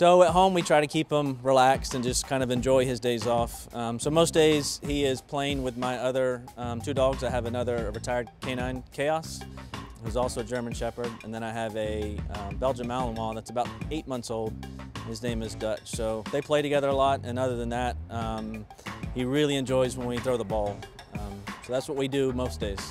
So at home, we try to keep him relaxed and just kind of enjoy his days off. Um, so most days he is playing with my other um, two dogs. I have another retired canine, Chaos, who's also a German Shepherd, and then I have a um, Belgian Malinois that's about eight months old. His name is Dutch. So they play together a lot, and other than that, um, he really enjoys when we throw the ball. Um, so that's what we do most days.